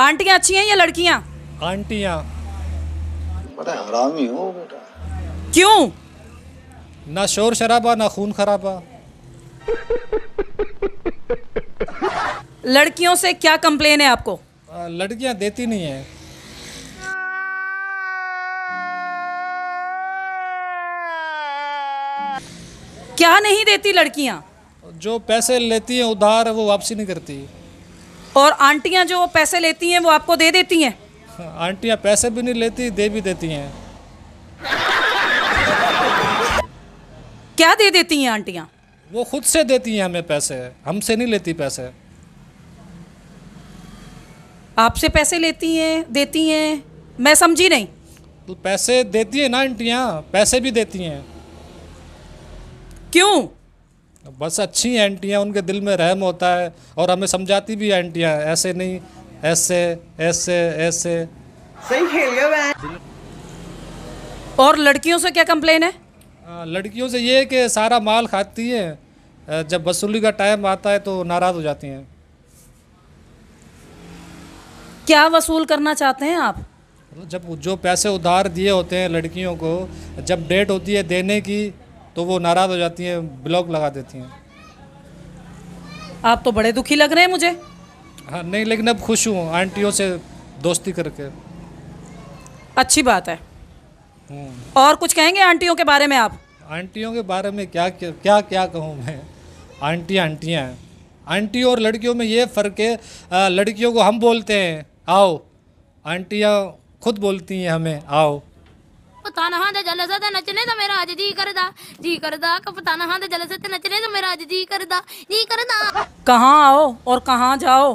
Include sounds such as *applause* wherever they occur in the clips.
आंटियाँ अच्छी हैं या लड़कियाँ? आंटियाँ। बड़ा हरामी हो बेटा। क्यों? ना शोर शराबा ना खून खराबा। लड़कियों से क्या कंप्लेन है आपको? लड़कियाँ देती नहीं है। क्या नहीं देती लड़कियाँ? जो पैसे लेती हैं उधार वो वापसी नहीं करती। और आंटियाँ जो पैसे लेती हैं वो आपको दे देती हैं? आंटियाँ पैसे भी नहीं लेती दे भी देती हैं। क्या दे देती हैं आंटियाँ? वो खुद से देती हैं हमें पैसे हमसे नहीं लेती पैसे। आपसे पैसे लेती हैं देती हैं? मैं समझी नहीं। तो पैसे देती हैं ना आंटियाँ पैसे भी देती हैं। क्यों? बस अच्छी आंटियाँ उनके दिल में रहम होता है और हमें समझाती भी हैं आंटियाँ ऐसे नहीं ऐसे ऐसे ऐसे। सही खेल और लड़कियों से क्या कंप्लेन है? लड़कियों से ये है कि सारा माल खाती हैं जब वसूली का टाइम आता है तो नाराज़ हो जाती हैं। क्या वसूल करना चाहते हैं आप? मतलब जब जो पैसे उधार दिए होते हैं लड़कियों को जब डेट होती है देने की तो वो नाराज़ हो जाती हैं ब्लॉक लगा देती हैं। आप तो बड़े दुखी लग रहे हैं मुझे। हाँ नहीं लेकिन अब खुश हूँ आंटियों से दोस्ती करके। अच्छी बात है। हम्म। और कुछ कहेंगे आंटियों के बारे में आप? आंटियों के बारे में क्या क्या क्या, क्या कहूँ मैं? आंटी आंटियाँ हैं। आंटी और लड़कियों में ये फ़र्क है लड़कियों को हम बोलते हैं आओ। आंटियाँ खुद बोलती हैं हमें आओ। ਪਤਾਨਹਾਂ ਦੇ ਜਲਸੇ ਤੇ ਨੱਚਣੇ ਤਾਂ ਮੇਰਾ ਅੱਜ ਜੀ ਕਰਦਾ ਜੀ ਕਰਦਾ ਕਪਤਾਨਹਾਂ ਦੇ ਜਲਸੇ ਤੇ ਨੱਚਣੇ ਤਾਂ ਮੇਰਾ ਅੱਜ ਜੀ ਕਰਦਾ ਜੀ ਕਰਦਾ कहाँ आओ और कहाँ जाओ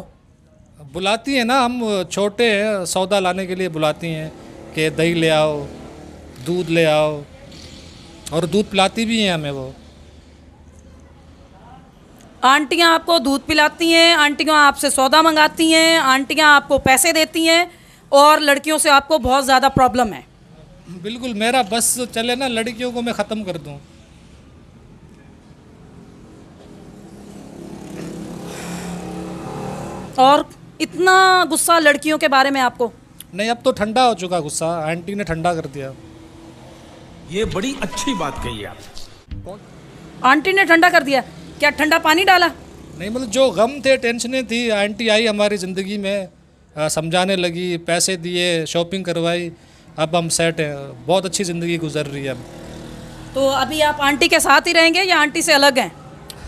बुलाती हैं ना हम छोटे हैं सौदा लाने के लिए बुलाती हैं कि दही ले आओ दूध ले आओ और दूध पिलाती भी हैं हमें वो आंटियाँ आपको दूध पिलाती हैं आंटियाँ आपसे सौदा मंगाती हैं आंटियाँ आपको पैसे देती हैं और लड़कियों से आपको बहुत ज़्यादा प्रॉब्लम है बिल्कुल मेरा बस चले ना लड़कियों को मैं ख़त्म कर दूँ। और इतना गुस्सा लड़कियों के बारे में आपको? नहीं अब तो ठंडा हो चुका गुस्सा आंटी ने ठंडा कर दिया। ये बड़ी अच्छी बात कही आप। आंटी ने ठंडा कर दिया। क्या ठंडा पानी डाला? नहीं मतलब जो गम थे टेंशनें थी आंटी आई हमारी ज़िंदगी में समझाने लगी पैसे दिए शॉपिंग करवाई। अब हम सेट हैं बहुत अच्छी ज़िंदगी गुजर रही है अब। तो अभी आप आंटी के साथ ही रहेंगे या आंटी से अलग हैं?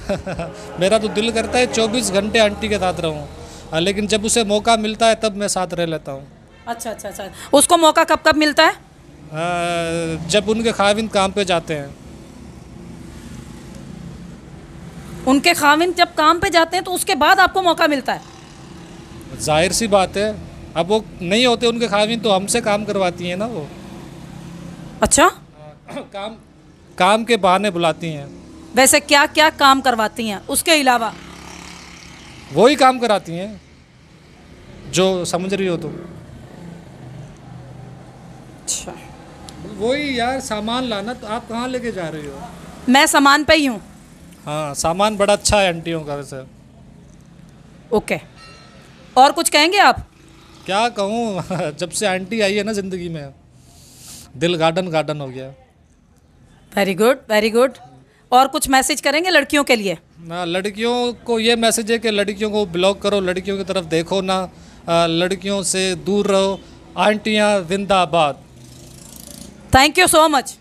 *laughs* मेरा तो दिल करता है चौबीस घंटे आंटी के साथ रहूँ। लेकिन जब उसे मौका मिलता है तब मैं साथ रह लेता हूँ। अच्छा अच्छा अच्छा। उसको मौका कब कब मिलता है? आ, जब उनके खाविंद काम पे जाते हैं। उनके खाविन जब काम पे जाते हैं तो उसके बाद आपको मौका मिलता है? ज़ाहिर सी बात है अब वो नहीं होते उनके खाविंद तो हमसे काम करवाती हैं ना वो। अच्छा? *clears throat* काम काम के बहाने बुलाती हैं। वैसे क्या क्या काम करवाती हैं? उसके अलावा? वही काम कराती हैं जो समझ रही हो तुम अच्छा। वही यार सामान लाना तो आप कहाँ लेके जा रही हो? मैं सामान पे ही हूँ। हाँ सामान बड़ा अच्छा है आंटियों का वैसे। ओके। और कुछ कहेंगे आप? क्या कहूँ? *laughs* जब से आंटी आई है ना ज़िंदगी में दिल गार्डन गार्डन हो गया। वेरी गुड वेरी गुड और कुछ मैसेज करेंगे लड़कियों के लिए? ना लड़कियों को ये मैसेज है कि लड़कियों को ब्लॉक करो लड़कियों की तरफ़ देखो ना। लड़कियों से दूर रहो। आंटियाँ जिंदाबाद। Thank you so much